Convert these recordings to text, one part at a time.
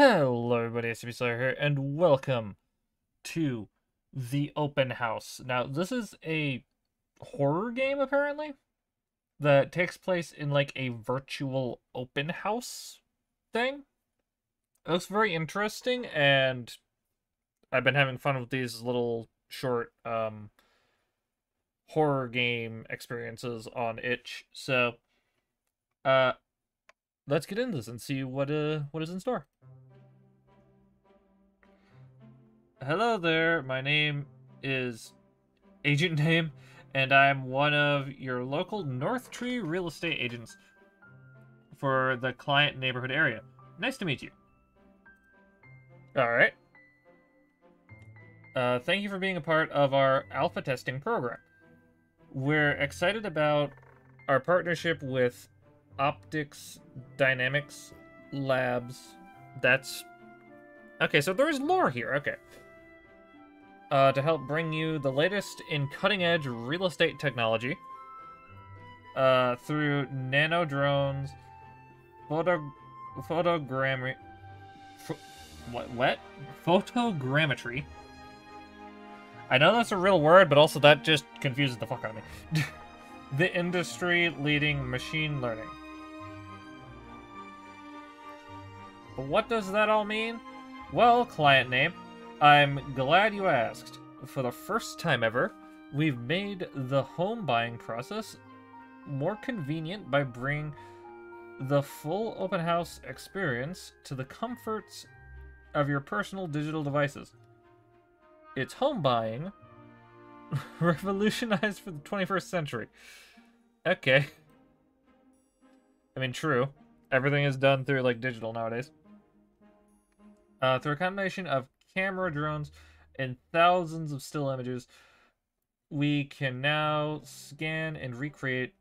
Hello, everybody. SCP Slayer here, and welcome to the open house. Now, this is a horror game, apparently, that takes place in like a virtual open house thing. It looks very interesting, and I've been having fun with these little short um, horror game experiences on itch. So, uh, let's get into this and see what uh what is in store. Hello there, my name is Agent Name, and I'm one of your local North Tree real estate agents for the client neighborhood area. Nice to meet you. Alright. Uh, thank you for being a part of our alpha testing program. We're excited about our partnership with Optics Dynamics Labs. That's... Okay, so there's lore here, okay uh, to help bring you the latest in cutting-edge real estate technology uh, through nano drones, photo, photogrammetry, what, what? Photogrammetry. I know that's a real word, but also that just confuses the fuck out of me. the industry-leading machine learning. But what does that all mean? Well, client name, I'm glad you asked. For the first time ever, we've made the home buying process more convenient by bringing the full open house experience to the comforts of your personal digital devices. It's home buying revolutionized for the 21st century. Okay. I mean, true. Everything is done through, like, digital nowadays. Uh, through a combination of camera drones and thousands of still images, we can now scan and recreate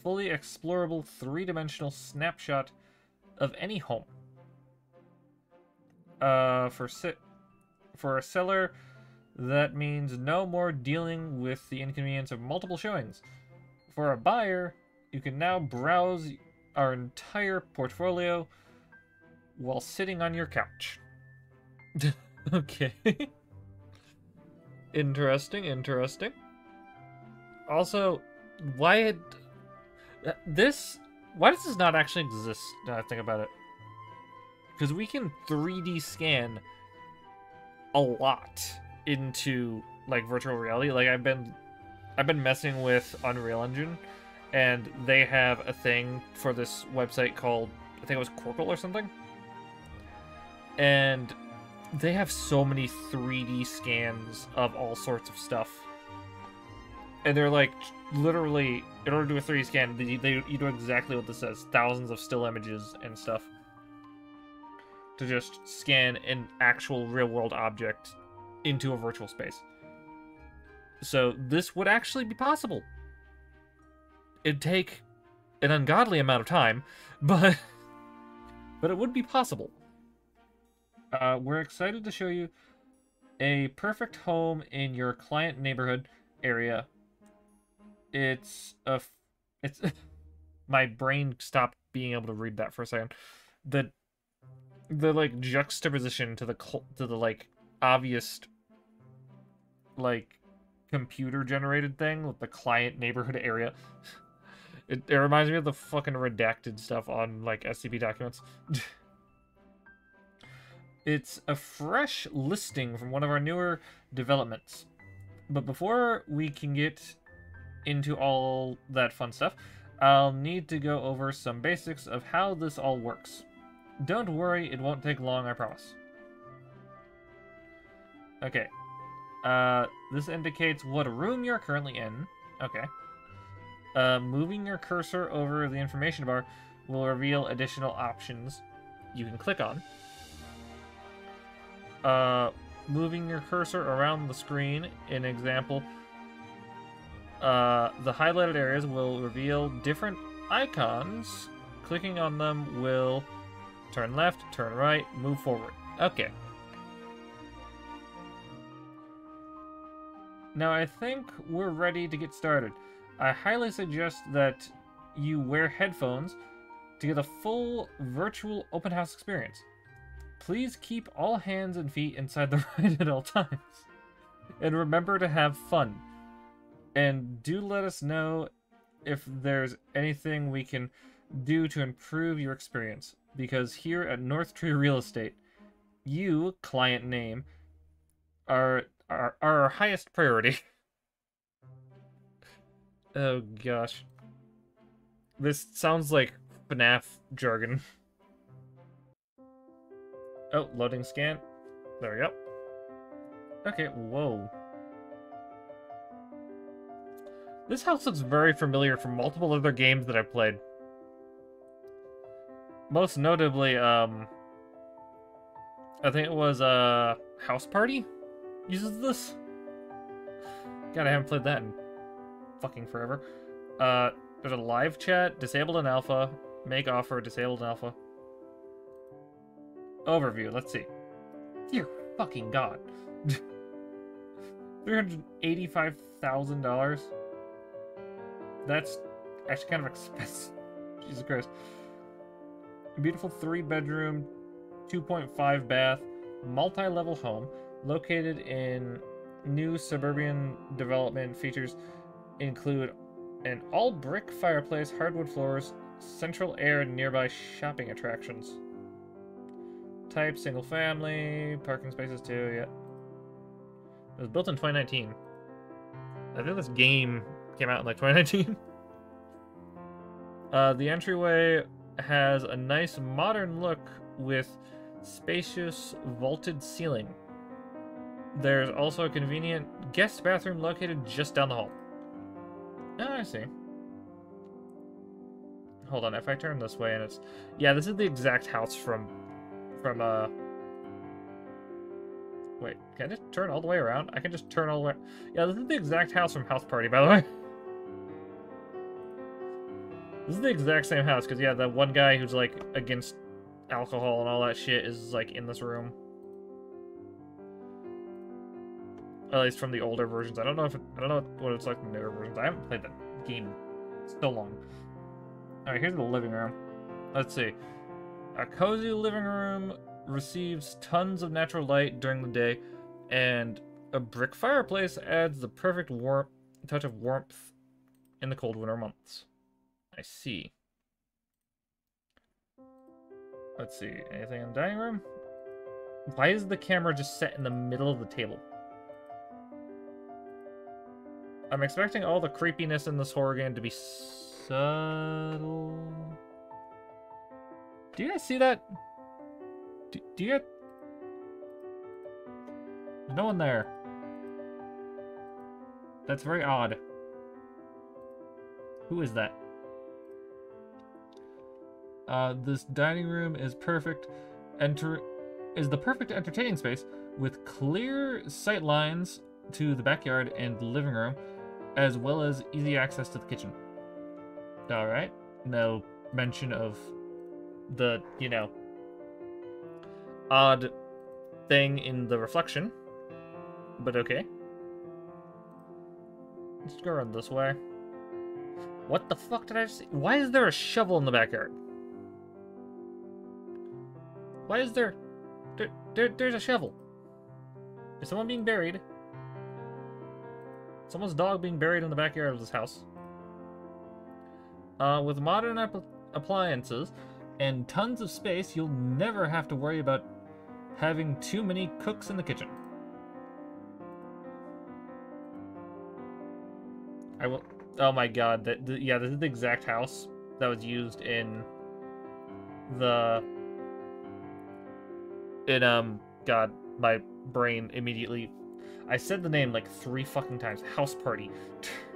fully explorable three-dimensional snapshot of any home. Uh, for sit for a seller, that means no more dealing with the inconvenience of multiple showings. For a buyer, you can now browse our entire portfolio while sitting on your couch. okay. interesting, interesting. Also, why uh, this why does this not actually exist now I think about it? Because we can 3D scan a lot into like virtual reality. Like I've been I've been messing with Unreal Engine and they have a thing for this website called I think it was Corkle or something. And they have so many 3D scans of all sorts of stuff. And they're like, literally, in order to do a 3D scan, they, they, you do exactly what this says thousands of still images and stuff. To just scan an actual real world object into a virtual space. So this would actually be possible. It'd take an ungodly amount of time, but but it would be possible. Uh, we're excited to show you a perfect home in your client neighborhood area. It's a, it's, my brain stopped being able to read that for a second. The, the like juxtaposition to the to the like obvious, like, computer generated thing with the client neighborhood area. It, it reminds me of the fucking redacted stuff on like SCP documents. It's a fresh listing from one of our newer developments. But before we can get into all that fun stuff, I'll need to go over some basics of how this all works. Don't worry, it won't take long, I promise. Okay. Uh, this indicates what room you're currently in. Okay. Uh, moving your cursor over the information bar will reveal additional options you can click on uh, moving your cursor around the screen, in example, uh, the highlighted areas will reveal different icons. Clicking on them will turn left, turn right, move forward. Okay. Now I think we're ready to get started. I highly suggest that you wear headphones to get a full virtual open house experience. Please keep all hands and feet inside the ride at all times. And remember to have fun. And do let us know if there's anything we can do to improve your experience. Because here at North Tree Real Estate, you, client name, are, are, are our highest priority. oh gosh. This sounds like FNAF jargon. Oh, loading scan. There we go. Okay, whoa. This house looks very familiar from multiple other games that I've played. Most notably, um... I think it was, uh... House Party? Uses this? God, I haven't played that in fucking forever. Uh, there's a live chat, disabled in alpha, make offer, disabled in alpha. Overview, let's see. Dear fucking god. $385,000? That's actually kind of expensive. Jesus Christ. A beautiful three bedroom, 2.5 bath, multi level home located in new suburban development. Features include an all brick fireplace, hardwood floors, central air, and nearby shopping attractions. Type single family, parking spaces too, yeah. It was built in 2019. I think this game came out in like 2019. uh, the entryway has a nice modern look with spacious vaulted ceiling. There's also a convenient guest bathroom located just down the hall. Oh, I see. Hold on, if I turn this way and it's... Yeah, this is the exact house from... From, uh... Wait, can I just turn all the way around? I can just turn all the way... Yeah, this is the exact house from House Party, by the way. This is the exact same house, because, yeah, that one guy who's, like, against alcohol and all that shit is, like, in this room. At least from the older versions. I don't know if it, I don't know what it's like in the newer versions. I haven't played that game so long. Alright, here's the living room. Let's see. A cozy living room receives tons of natural light during the day, and a brick fireplace adds the perfect touch of warmth in the cold winter months. I see. Let's see, anything in the dining room? Why is the camera just set in the middle of the table? I'm expecting all the creepiness in this horror game to be subtle. Do you guys see that? Do, do you... There's no one there. That's very odd. Who is that? Uh, this dining room is perfect. Enter is the perfect entertaining space with clear sight lines to the backyard and the living room, as well as easy access to the kitchen. All right. No mention of the, you know, odd thing in the reflection. But okay. Let's go around this way. What the fuck did I see? Why is there a shovel in the backyard? Why is there... There, there... There's a shovel. Is someone being buried? Someone's dog being buried in the backyard of this house. Uh, with modern appliances and tons of space, you'll never have to worry about having too many cooks in the kitchen. I will. Oh my god! That yeah, this is the exact house that was used in the in um. God, my brain immediately. I said the name like three fucking times. House party.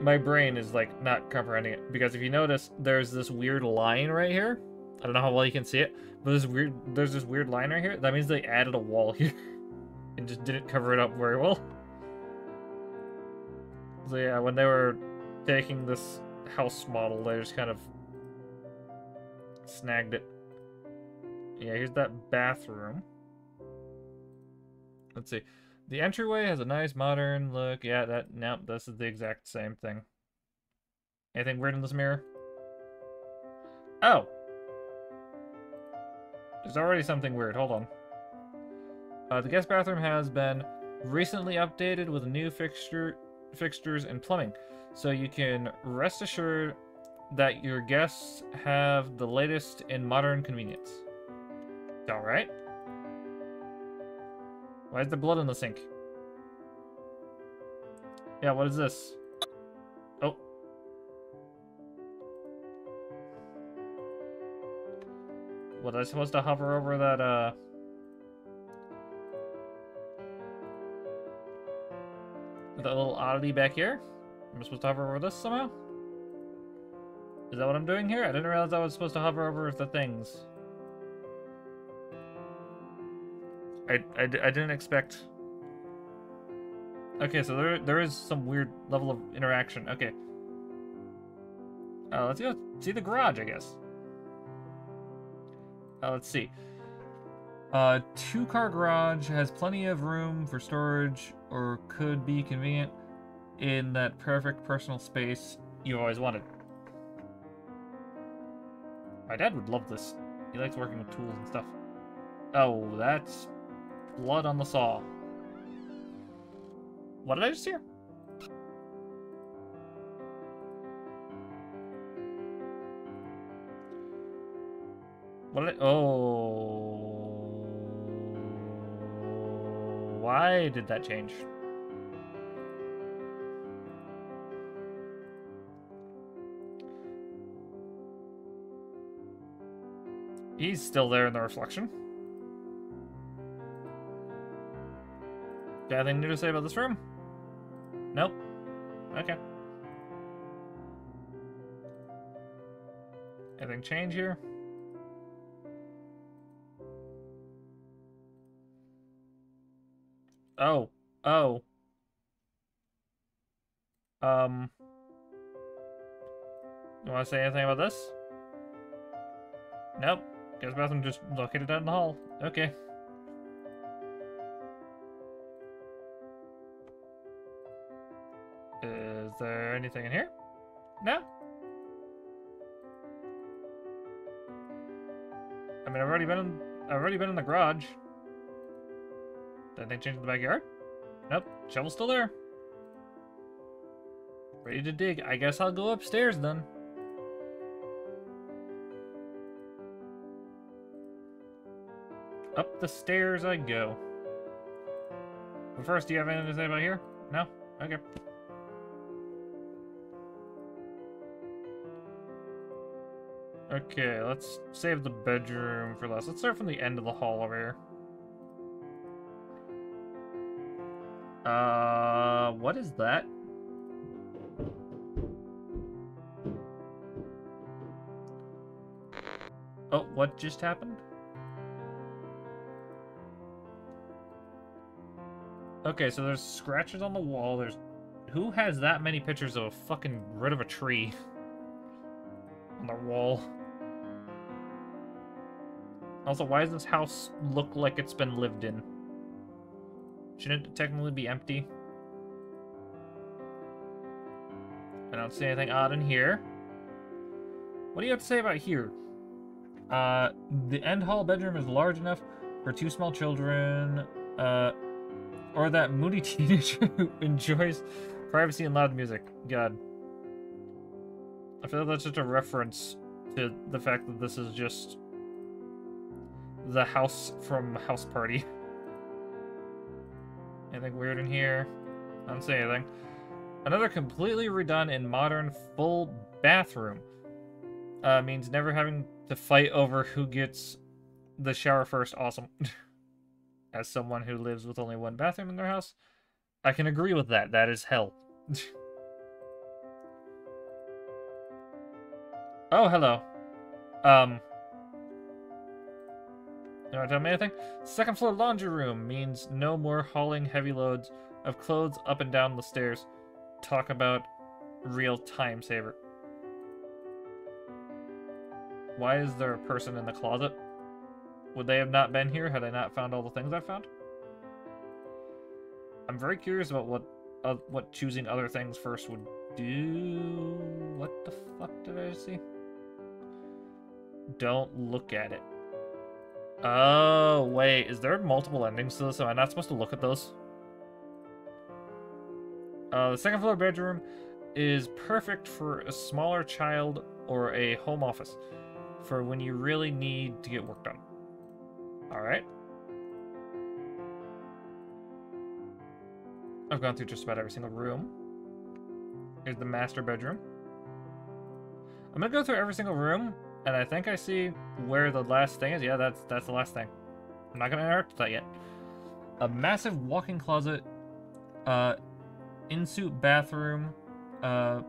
my brain is like not comprehending it because if you notice, there's this weird line right here. I don't know how well you can see it, but there's weird. There's this weird line right here. That means they added a wall here and just didn't cover it up very well. So yeah, when they were taking this house model, they just kind of snagged it. Yeah, here's that bathroom. Let's see. The entryway has a nice modern look. Yeah, that, nope, this is the exact same thing. Anything weird in this mirror? Oh. There's already something weird. Hold on. Uh, the guest bathroom has been recently updated with new fixture fixtures and plumbing, so you can rest assured that your guests have the latest in modern convenience. All right. Why is there blood in the sink? Yeah, what is this? Oh. Was I supposed to hover over that, uh... That little oddity back here? Am I supposed to hover over this somehow? Is that what I'm doing here? I didn't realize I was supposed to hover over the things. I, I, I didn't expect... Okay, so there there is some weird level of interaction. Okay. Uh, let's go see the garage, I guess. Uh, let's see. Uh, two-car garage has plenty of room for storage, or could be convenient in that perfect personal space you always wanted. My dad would love this. He likes working with tools and stuff. Oh, that's blood on the saw. What did I just hear? What did I... Oh... Why did that change? He's still there in the reflection. Anything new to say about this room? Nope. Okay. Anything change here? Oh. Oh. Um. You want to say anything about this? Nope. Guest bathroom just located down the hall. Okay. Is there anything in here? No? I mean, I've already been in, I've already been in the garage. Did they change the backyard? Nope. Shovel's still there. Ready to dig. I guess I'll go upstairs then. Up the stairs I go. But first, do you have anything to say about here? No? Okay. Okay, let's save the bedroom for last. Let's start from the end of the hall over here. Uh, what is that? Oh, what just happened? Okay, so there's scratches on the wall. There's... Who has that many pictures of a fucking root of a tree on the wall? Also, why does this house look like it's been lived in? Shouldn't it technically be empty? I don't see anything odd in here. What do you have to say about here? Uh, the end hall bedroom is large enough for two small children. Uh, or that moody teenager who enjoys privacy and loud music. God. I feel like that's just a reference to the fact that this is just the house from House Party. Anything weird in here? I don't see anything. Another completely redone and modern full bathroom. Uh, means never having to fight over who gets the shower first. Awesome. as someone who lives with only one bathroom in their house, I can agree with that. That is hell. oh, hello. Um. To tell me anything? Second floor laundry room means no more hauling heavy loads of clothes up and down the stairs. Talk about real time saver. Why is there a person in the closet? Would they have not been here had I not found all the things I found? I'm very curious about what uh, what choosing other things first would do. What the fuck did I see? Don't look at it. Oh, wait. Is there multiple endings to this? Am I not supposed to look at those? Uh, the second floor bedroom is perfect for a smaller child or a home office for when you really need to get work done. Alright. I've gone through just about every single room. Here's the master bedroom. I'm gonna go through every single room, and I think I see where the last thing is. Yeah, that's that's the last thing. I'm not gonna interact with that yet. A massive walk-in closet, uh, in-suite bathroom, uh,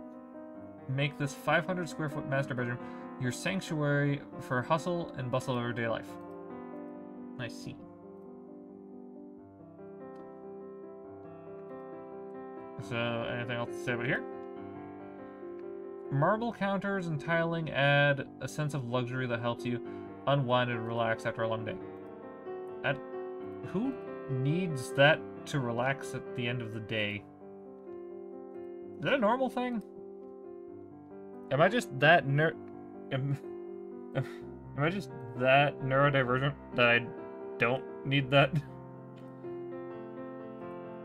make this 500 square foot master bedroom your sanctuary for hustle and bustle of everyday life. I see. So, anything else to say about here? Marble counters and tiling add a sense of luxury that helps you unwind and relax after a long day. And who needs that to relax at the end of the day? Is that a normal thing? Am I just that ner- am, am I just that neurodivergent that I don't need that?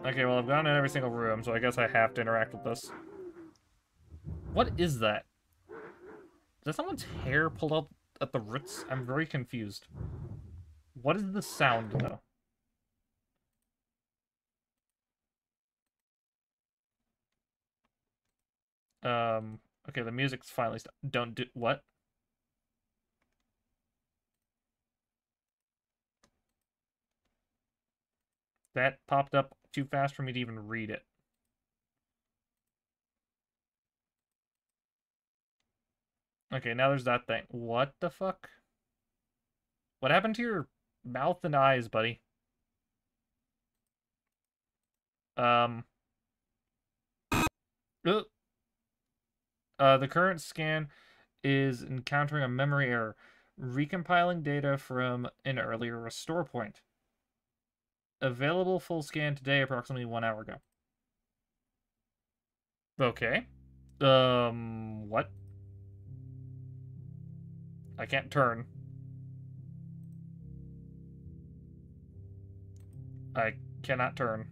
okay, well I've gone in every single room, so I guess I have to interact with this. What is that? Is that someone's hair pulled out at the roots? I'm very confused. What is the sound, though? Um, okay, the music's finally stopped. Don't do- what? That popped up too fast for me to even read it. Okay, now there's that thing. What the fuck? What happened to your mouth and eyes, buddy? Um. Uh, the current scan is encountering a memory error, recompiling data from an earlier restore point. Available full scan today, approximately one hour ago. Okay. Um, what? I can't turn. I cannot turn.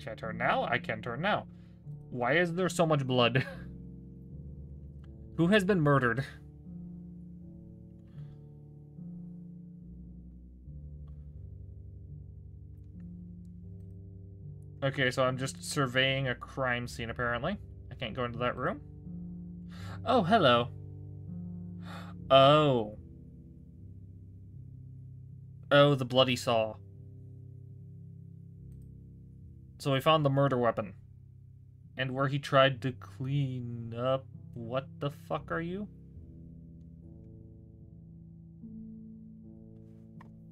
Can I turn now? I can turn now. Why is there so much blood? Who has been murdered? Okay, so I'm just surveying a crime scene, apparently. Can't go into that room. Oh, hello. Oh. Oh, the bloody saw. So we found the murder weapon. And where he tried to clean up... What the fuck are you?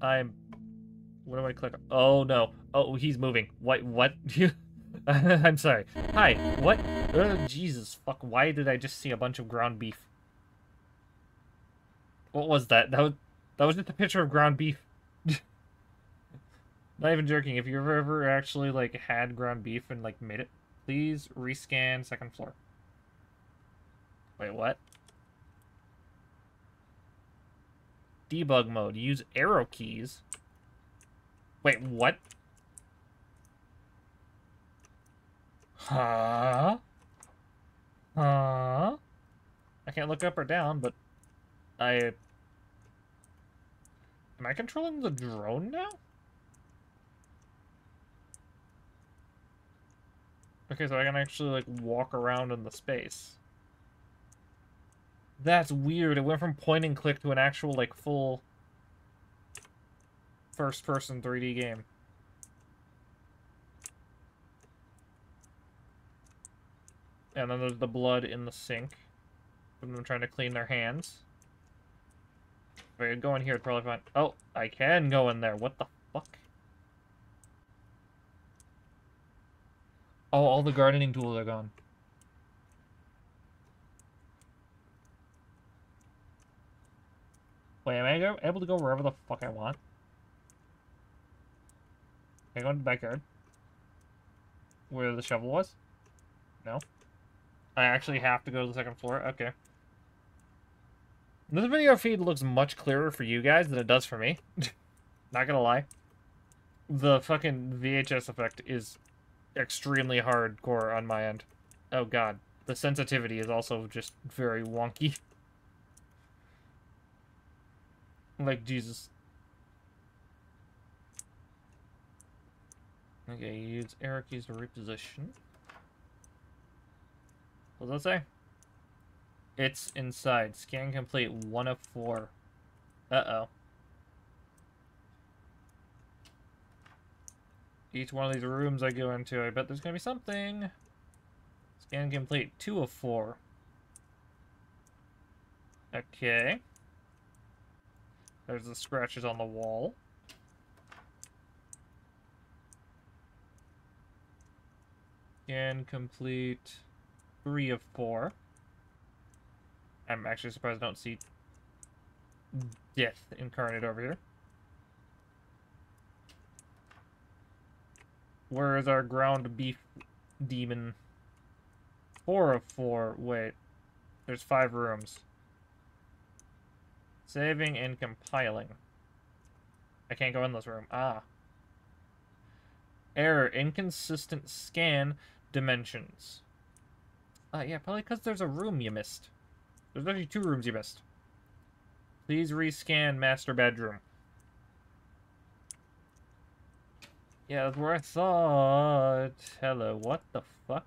I'm... What do I click? Oh, no. Oh, he's moving. What? What? I'm sorry. Hi. What? Oh, Jesus. Fuck. Why did I just see a bunch of ground beef? What was that? That was, that was just a picture of ground beef. Not even joking. If you've ever actually, like, had ground beef and, like, made it, please rescan second floor. Wait, what? Debug mode. Use arrow keys. Wait, what? Huh? Huh? I can't look up or down, but I... Am I controlling the drone now? Okay, so I can actually, like, walk around in the space. That's weird. It went from point and click to an actual, like, full first-person 3D game. And then there's the blood in the sink from them trying to clean their hands. If I could go in here, it'd probably find... Oh, I can go in there. What the fuck? Oh, all the gardening tools are gone. Wait, am I able to go wherever the fuck I want? Can I go into the backyard? Where the shovel was? No? I actually have to go to the second floor? Okay. This video feed looks much clearer for you guys than it does for me. Not gonna lie. The fucking VHS effect is extremely hardcore on my end. Oh god. The sensitivity is also just very wonky. like, Jesus. Okay, use arrow keys to reposition. What does that say? It's inside. Scan complete. One of four. Uh-oh. Each one of these rooms I go into, I bet there's gonna be something. Scan complete. Two of four. Okay. There's the scratches on the wall. Scan complete. Three of four. I'm actually surprised I don't see death incarnate over here. Where is our ground beef demon? Four of four. Wait. There's five rooms. Saving and compiling. I can't go in this room. Ah. Error. Inconsistent scan dimensions. Uh, yeah, probably because there's a room you missed. There's actually two rooms you missed. Please rescan master bedroom. Yeah, that's where I thought. Hello, what the fuck?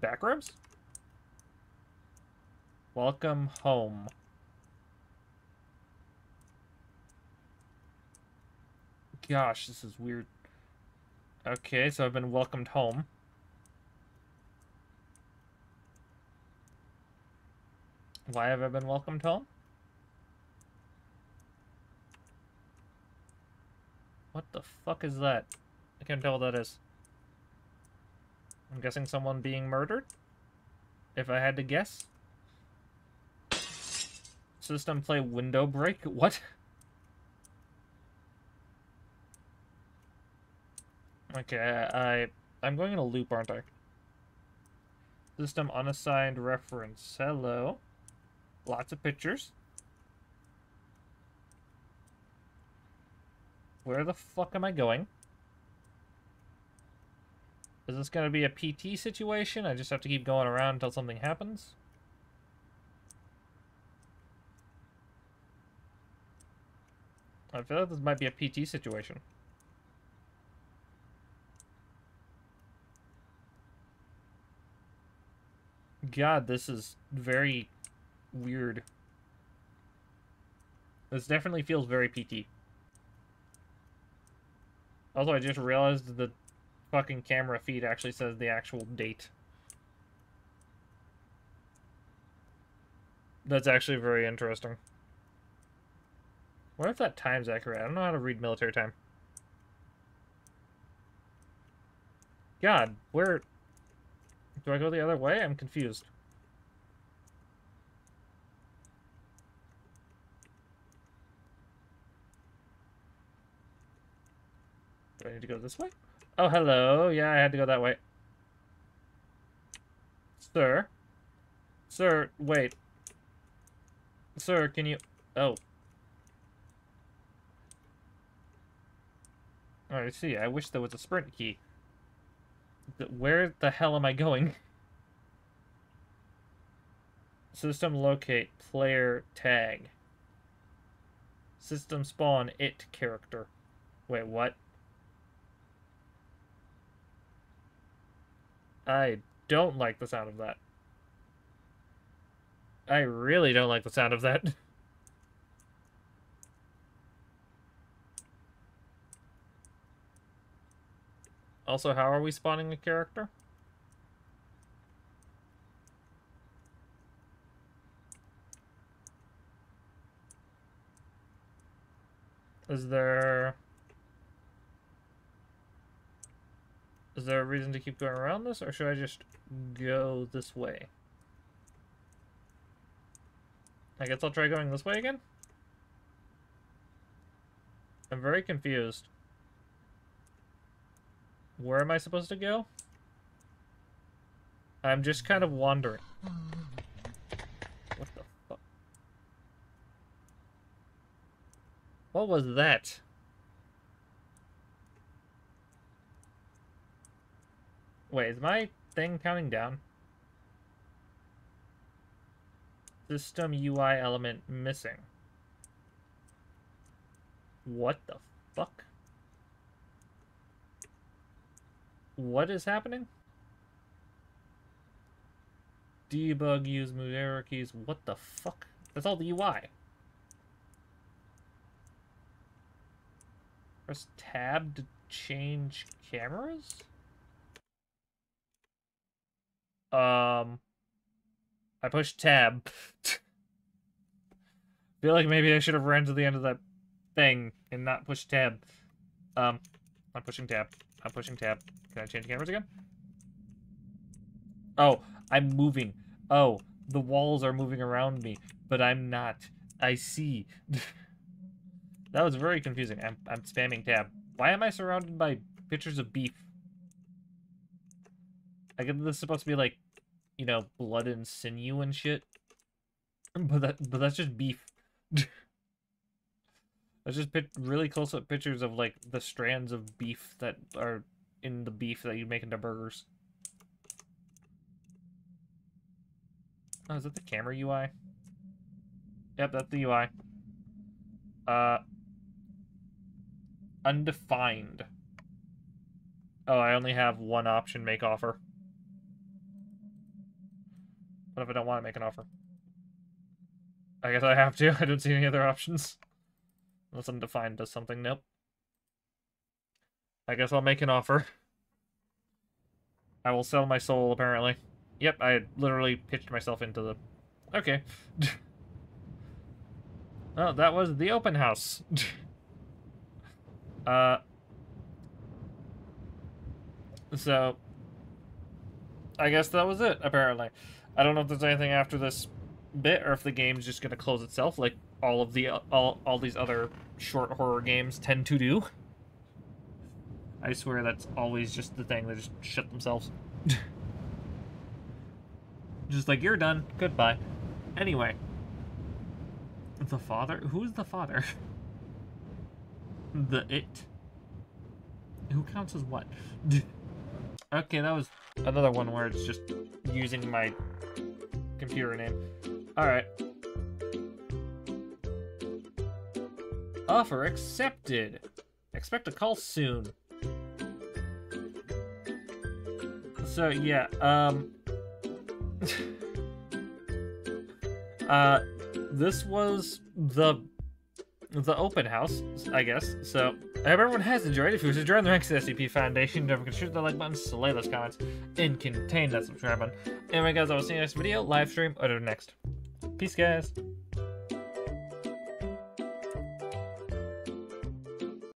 Back Backrooms? Welcome home. Gosh, this is weird. Okay, so I've been welcomed home. Why have I been welcomed home? What the fuck is that? I can't tell what that is. I'm guessing someone being murdered? If I had to guess? System play window break? What? Okay, I... I'm going in a loop, aren't I? System unassigned reference. Hello. Lots of pictures. Where the fuck am I going? Is this going to be a PT situation? I just have to keep going around until something happens? I feel like this might be a PT situation. God, this is very weird. This definitely feels very PT. Also, I just realized the fucking camera feed actually says the actual date. That's actually very interesting. What if that time's accurate? I don't know how to read military time. God, where... Do I go the other way? I'm confused. Do I need to go this way? Oh, hello. Yeah, I had to go that way. Sir? Sir, wait. Sir, can you... Oh. I see. I wish there was a sprint key. Where the hell am I going? System locate player tag. System spawn it character. Wait, what? I don't like the sound of that. I really don't like the sound of that. also, how are we spawning a character? Is there... Is there a reason to keep going around this, or should I just go this way? I guess I'll try going this way again? I'm very confused. Where am I supposed to go? I'm just kind of wandering. What the fuck? What was that? Wait, is my thing counting down? System UI element missing. What the fuck? What is happening? Debug, use move arrow keys. What the fuck? That's all the UI. Press tab to change cameras? Um, I pushed tab. Feel like maybe I should have ran to the end of that thing and not pushed tab. Um, I'm pushing tab. I'm pushing tab. Can I change cameras again? Oh, I'm moving. Oh, the walls are moving around me, but I'm not. I see. that was very confusing. I'm, I'm spamming tab. Why am I surrounded by pictures of beef? I guess this is supposed to be like, you know, blood and sinew and shit. But that, but that's just beef. That's just pit really close up pictures of like the strands of beef that are in the beef that you make into burgers. Oh, is that the camera UI? Yep, that's the UI. Uh, undefined. Oh, I only have one option, make offer. What if I don't want to make an offer? I guess I have to. I don't see any other options. Unless undefined does something. Nope. I guess I'll make an offer. I will sell my soul, apparently. Yep, I literally pitched myself into the... Okay. oh, that was the open house. uh... So... I guess that was it, apparently. I don't know if there's anything after this bit, or if the game's just gonna close itself, like all of the all all these other short horror games tend to do. I swear that's always just the thing. They just shut themselves. just like you're done. Goodbye. Anyway, the father. Who is the father? the it. Who counts as what? okay, that was another one where it's just using my computer name. Alright. Offer accepted. Expect a call soon. So, yeah, um... uh, this was the the open house, I guess. So, I hope everyone has enjoyed. If you enjoyed join the Ranks of the SCP Foundation, don't forget to shoot the like button, slay those comments, and contain that subscribe button. Anyway, guys, I will see you next video, live stream, or the next. Peace, guys.